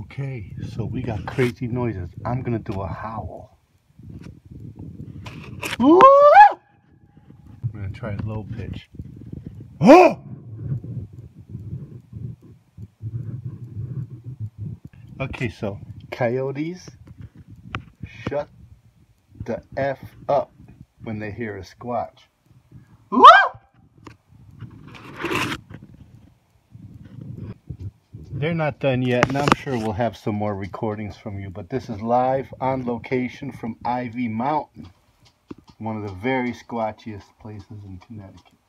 Okay, so we got crazy noises. I'm gonna do a howl. I'm gonna try a low pitch. Oh! Okay, so coyotes shut the F up when they hear a squatch. Woo! They're not done yet, and I'm sure we'll have some more recordings from you. But this is live on location from Ivy Mountain, one of the very squatchiest places in Connecticut.